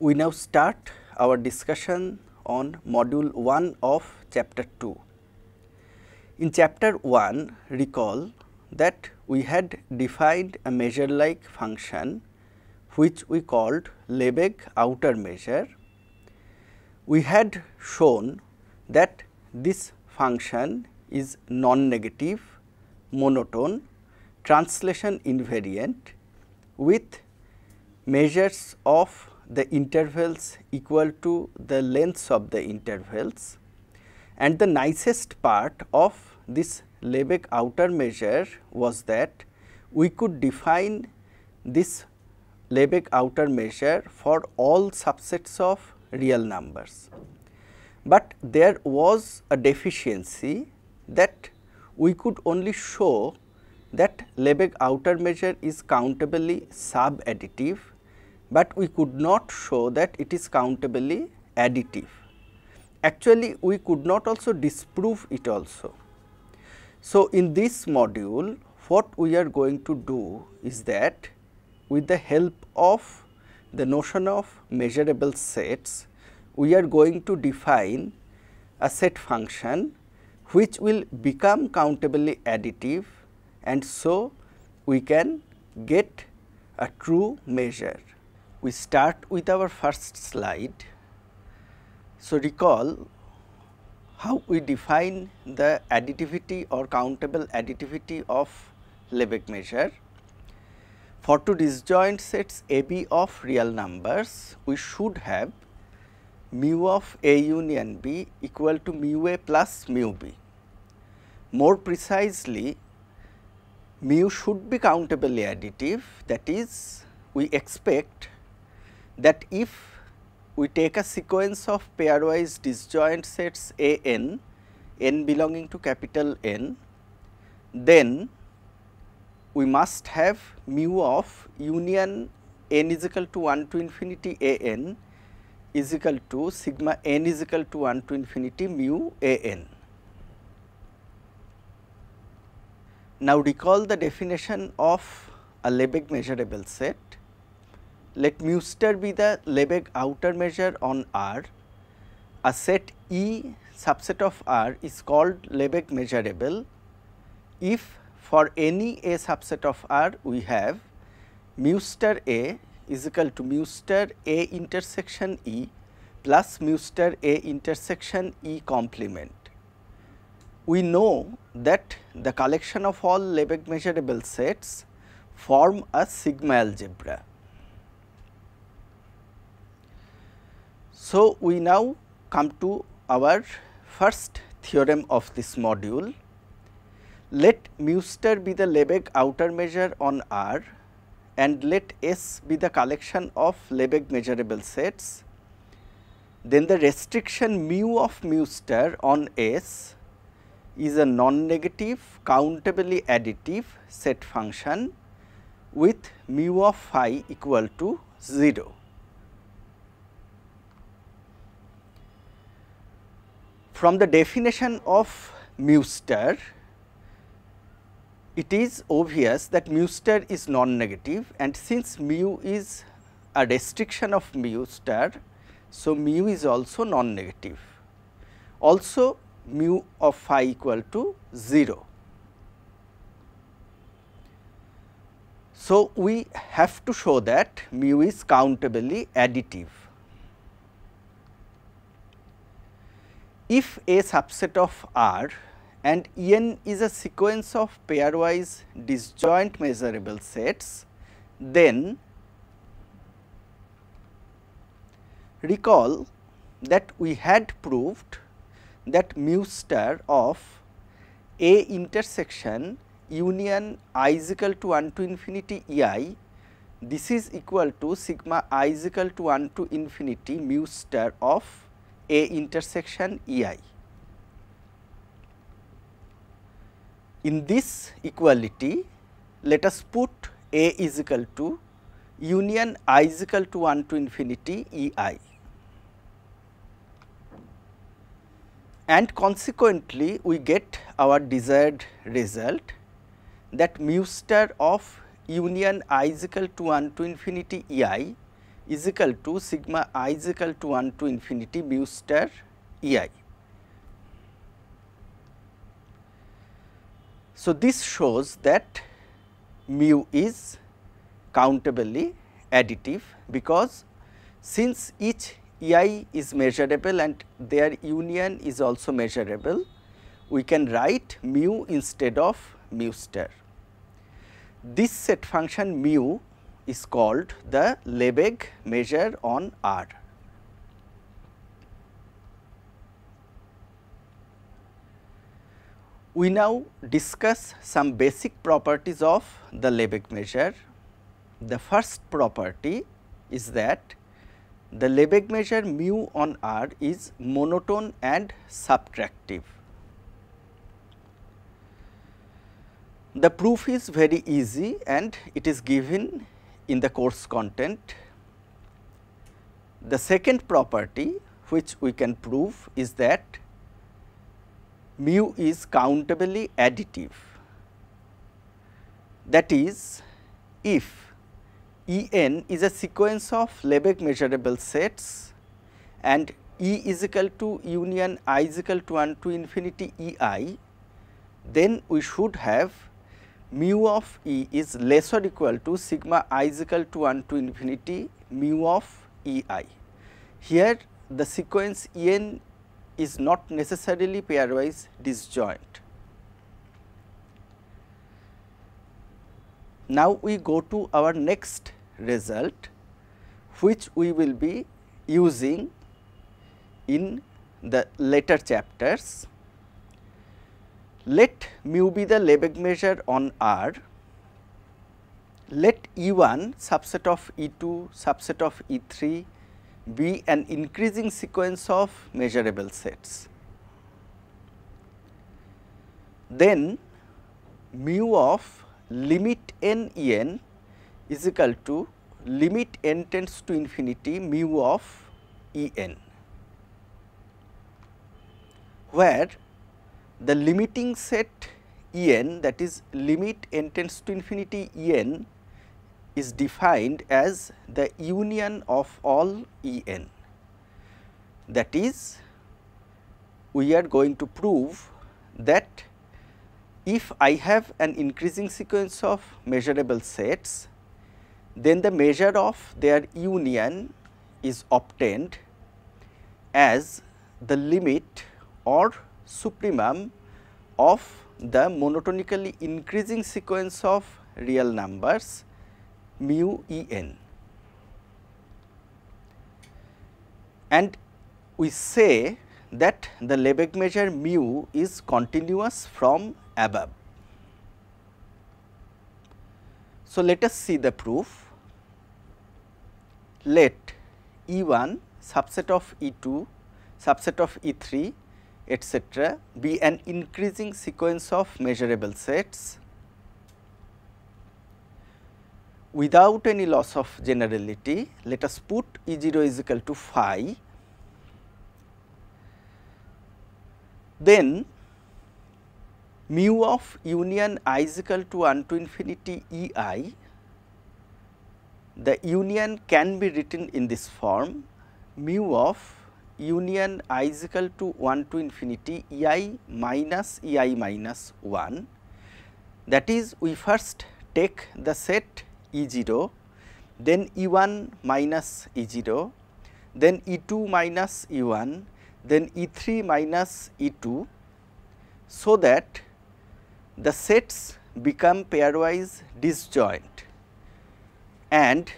We now start our discussion on module 1 of chapter 2. In chapter 1, recall that we had defined a measure like function which we called Lebesgue outer measure. We had shown that this function is non-negative, monotone, translation invariant with measures of the intervals equal to the lengths of the intervals and the nicest part of this Lebesgue outer measure was that we could define this Lebesgue outer measure for all subsets of real numbers. But there was a deficiency that we could only show that Lebesgue outer measure is countably sub additive but we could not show that it is countably additive. Actually, we could not also disprove it also. So, in this module what we are going to do is that with the help of the notion of measurable sets, we are going to define a set function which will become countably additive and so we can get a true measure we start with our first slide. So, recall how we define the additivity or countable additivity of Lebesgue measure. For two disjoint sets A B of real numbers, we should have mu of A union B equal to mu A plus mu B. More precisely, mu should be countably additive that is we expect that if we take a sequence of pairwise disjoint sets A n, n belonging to capital N, then we must have mu of union n is equal to 1 to infinity A n is equal to sigma n is equal to 1 to infinity mu A n. Now, recall the definition of a Lebesgue measurable set let mu star be the Lebesgue outer measure on R. A set E subset of R is called Lebesgue measurable if for any A subset of R we have mu star A is equal to mu star A intersection E plus mu star A intersection E complement. We know that the collection of all Lebesgue measurable sets form a sigma algebra. So, we now come to our first theorem of this module. Let mu star be the Lebesgue outer measure on R and let S be the collection of Lebesgue measurable sets. Then the restriction mu of mu star on S is a non-negative countably additive set function with mu of phi equal to 0. From the definition of mu star, it is obvious that mu star is non-negative and since mu is a restriction of mu star, so mu is also non-negative. Also mu of phi equal to 0. So, we have to show that mu is countably additive. If a subset of R and n is a sequence of pairwise disjoint measurable sets, then recall that we had proved that mu star of A intersection union i is equal to 1 to infinity e i, this is equal to sigma i is equal to 1 to infinity mu star of a intersection E i. In this equality, let us put A is equal to union i is equal to 1 to infinity E i. And consequently, we get our desired result that mu star of union i is equal to 1 to infinity E i is equal to sigma i is equal to 1 to infinity mu star E i. So, this shows that mu is countably additive because since each E i is measurable and their union is also measurable, we can write mu instead of mu star. This set function mu is called the Lebesgue measure on R. We now discuss some basic properties of the Lebesgue measure. The first property is that the Lebesgue measure mu on R is monotone and subtractive. The proof is very easy and it is given in the course content. The second property which we can prove is that mu is countably additive. That is, if E n is a sequence of Lebesgue measurable sets and E is equal to union i is equal to 1 to infinity E i, then we should have mu of E is less or equal to sigma i is equal to 1 to infinity mu of E i. Here the sequence E n is not necessarily pairwise disjoint. Now, we go to our next result which we will be using in the later chapters. Let mu be the Lebesgue measure on R. Let E 1 subset of E 2 subset of E 3 be an increasing sequence of measurable sets. Then mu of limit n E n is equal to limit n tends to infinity mu of E n, where the limiting set E n that is limit n tends to infinity E n is defined as the union of all E n. That is, we are going to prove that if I have an increasing sequence of measurable sets, then the measure of their union is obtained as the limit or supremum of the monotonically increasing sequence of real numbers mu e n. And we say that the Lebesgue measure mu is continuous from above. So, let us see the proof let E 1 subset of E 2 subset of E 3 etcetera be an increasing sequence of measurable sets without any loss of generality. Let us put E 0 is equal to phi. Then mu of union i is equal to 1 to infinity E i. The union can be written in this form mu of union i is equal to 1 to infinity e i minus e i minus 1. That is we first take the set E 0, then E 1 minus E 0, then E 2 minus E 1, then E 3 minus E 2, so that the sets become pairwise disjoint and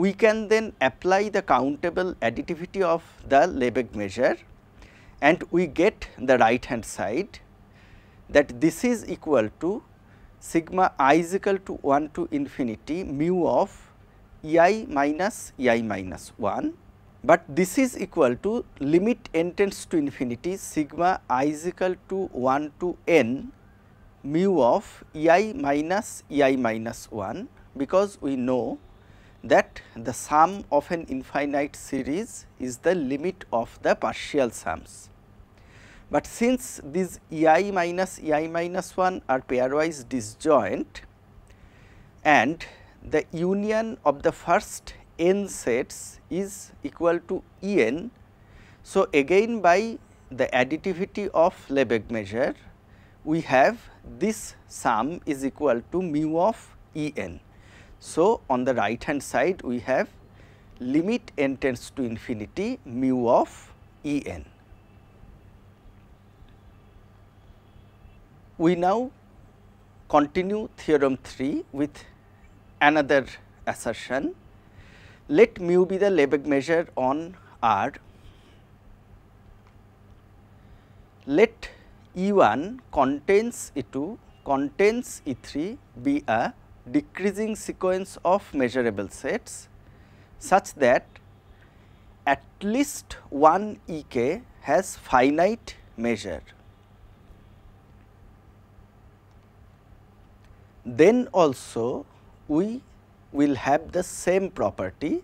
we can then apply the countable additivity of the Lebesgue measure and we get the right hand side that this is equal to sigma i is equal to 1 to infinity mu of e i minus e i minus 1, but this is equal to limit n tends to infinity sigma i is equal to 1 to n mu of e i minus e i minus 1 because we know that the sum of an infinite series is the limit of the partial sums. But since these E i minus E i minus 1 are pairwise disjoint and the union of the first n sets is equal to E n. So, again by the additivity of Lebesgue measure we have this sum is equal to mu of E n. So, on the right hand side we have limit n tends to infinity mu of E n. We now continue theorem 3 with another assertion. Let mu be the Lebesgue measure on R. Let E1 contains E2 contains E3 be a decreasing sequence of measurable sets such that at least one Ek has finite measure. Then also we will have the same property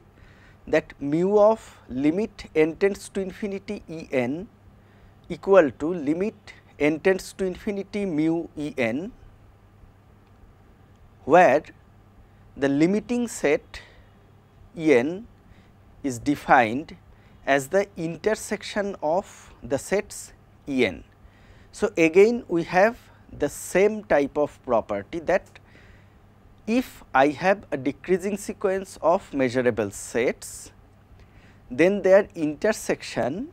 that mu of limit n tends to infinity E n equal to limit n tends to infinity mu E n where the limiting set n is defined as the intersection of the sets E n. So, again we have the same type of property that if I have a decreasing sequence of measurable sets, then their intersection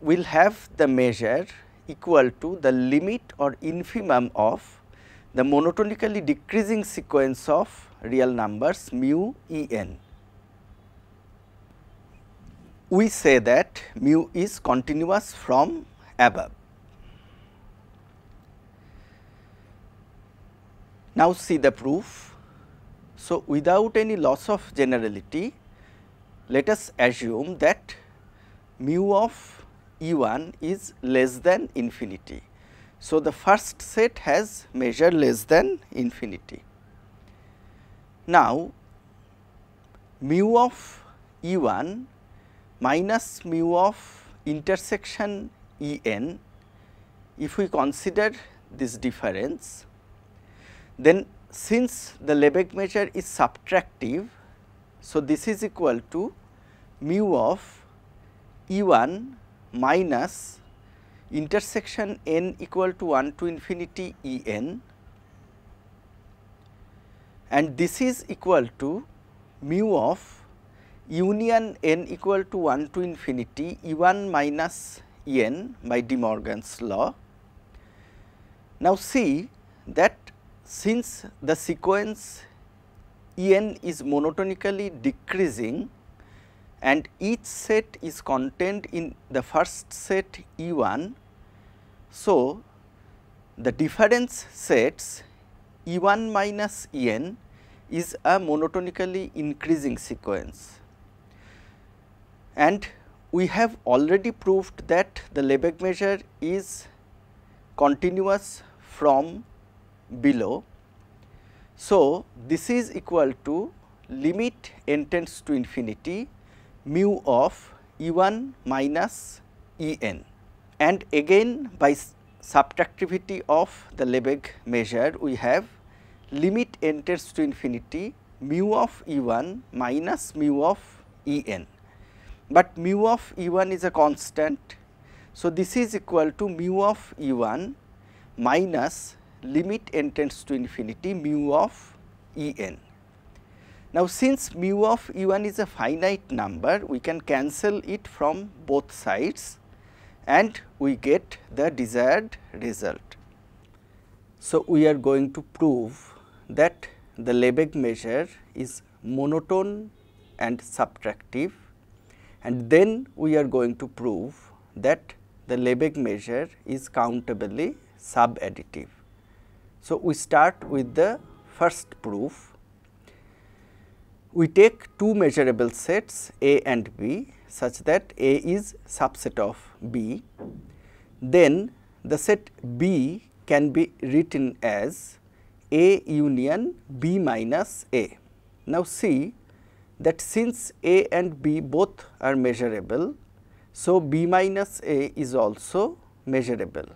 will have the measure equal to the limit or infimum of the monotonically decreasing sequence of real numbers mu e n. We say that mu is continuous from above. Now, see the proof. So, without any loss of generality, let us assume that mu of E 1 is less than infinity. So, the first set has measure less than infinity. Now, mu of E 1 minus mu of intersection E n, if we consider this difference, then since the Lebesgue measure is subtractive, so this is equal to mu of E 1 minus intersection n equal to 1 to infinity E n and this is equal to mu of union n equal to 1 to infinity E 1 minus E n by De Morgan's law. Now, see that since the sequence E n is monotonically decreasing and each set is contained in the first set E 1. So, the difference sets E 1 minus E n is a monotonically increasing sequence and we have already proved that the Lebesgue measure is continuous from below. So, this is equal to limit n tends to infinity mu of E 1 minus E n and again by subtractivity of the Lebesgue measure we have limit n tends to infinity mu of E 1 minus mu of E n, but mu of E 1 is a constant. So, this is equal to mu of E 1 minus limit n tends to infinity mu of E n. Now, since mu of E 1 is a finite number, we can cancel it from both sides and we get the desired result. So, we are going to prove that the Lebesgue measure is monotone and subtractive and then we are going to prove that the Lebesgue measure is countably subadditive. So, we start with the first proof. We take two measurable sets A and B such that A is subset of B. Then the set B can be written as A union B minus A. Now, see that since A and B both are measurable, so B minus A is also measurable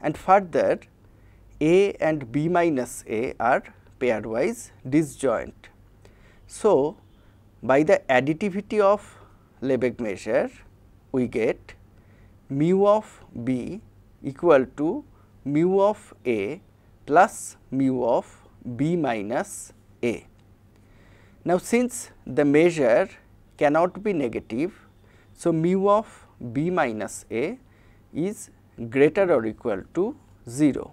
and further a and B minus A are pairwise disjoint. So, by the additivity of Lebesgue measure we get mu of b equal to mu of a plus mu of b minus a. Now, since the measure cannot be negative, so mu of b minus a is greater or equal to 0.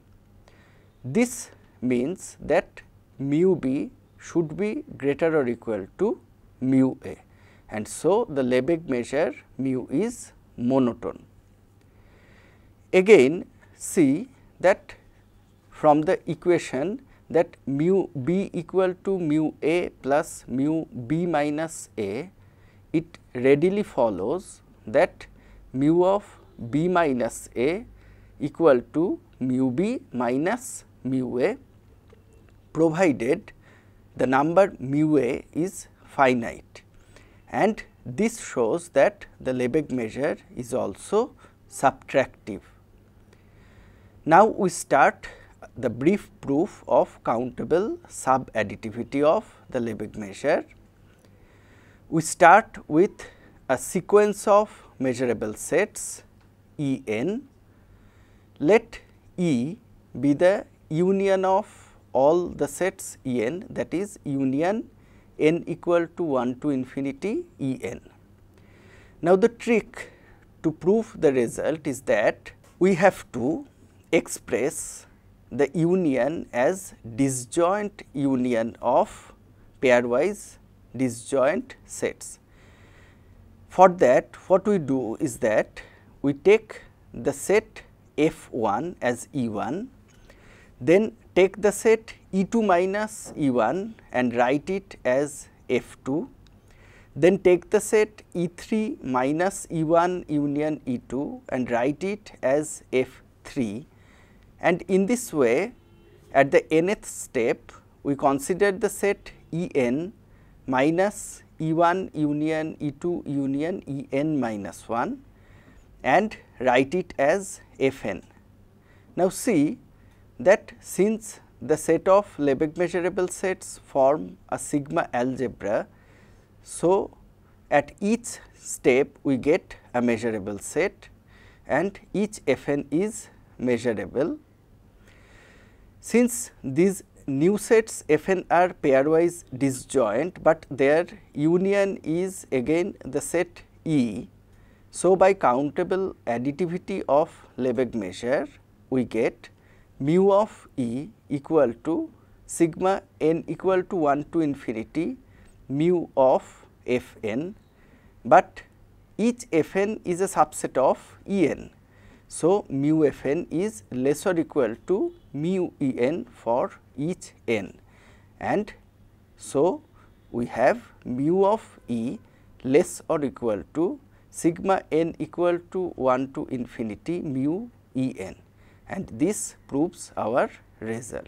This means that mu b should be greater or equal to mu a and so the Lebesgue measure mu is monotone. Again see that from the equation that mu b equal to mu a plus mu b minus a, it readily follows that mu of b minus a equal to mu b minus mu a provided the number mu a is finite and this shows that the Lebesgue measure is also subtractive. Now, we start the brief proof of countable subadditivity of the Lebesgue measure. We start with a sequence of measurable sets E n. Let E be the union of all the sets E n that is union n equal to 1 to infinity E n. Now, the trick to prove the result is that we have to express the union as disjoint union of pairwise disjoint sets. For that what we do is that we take the set F 1 as E 1, then take the set E 2 minus E 1 and write it as F 2, then take the set E 3 minus E 1 union E 2 and write it as F 3 and in this way at the nth step we consider the set E n minus E 1 union E 2 union E n minus 1 and write it as F n. Now, see that since the set of Lebesgue measurable sets form a sigma algebra. So, at each step we get a measurable set and each f n is measurable since these new sets f n are pairwise disjoint, but their union is again the set E. So, by countable additivity of Lebesgue measure, we get mu of E equal to sigma n equal to 1 to infinity mu of f n, but each f n is a subset of E n. So, mu f n is less or equal to mu e n for each n. And so we have mu of e less or equal to sigma n equal to 1 to infinity mu e n and this proves our result.